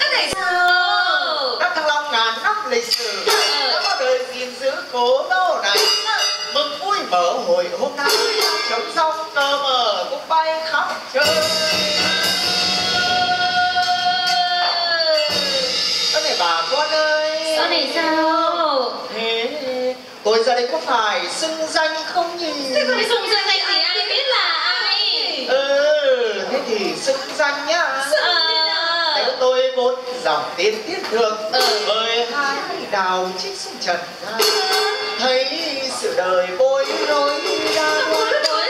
cái này xưa đất thăng long ngàn năm lịch sử. Ừ. Đã có đời gìn giữ cố lâu này. Ừ. Mừng vui mở hội hôm nay. Ừ. Chống sông tơ mờ cũng bay khắp trời. Cái này bà con ơi. Sao này sao? Thế tôi ra đây có phải xưng danh không nhỉ? Thế còn đi xưng danh danh nhá. Ờ. Thế tôi một dòng tiên tiết thượng. Ừ. Mời hai đào trích xuống trần gian Thấy sự đời bối rối đa Bối rối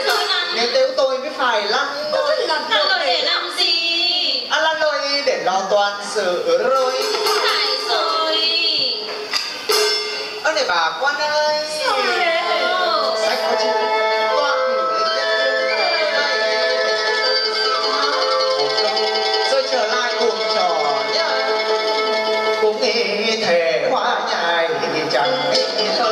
Nếu nếu tôi mới phải lăn lội Lăn lội để làm gì? À lăn lội để lo toàn sự rồi Phải rồi. Ơ này bà quan ơi Eso.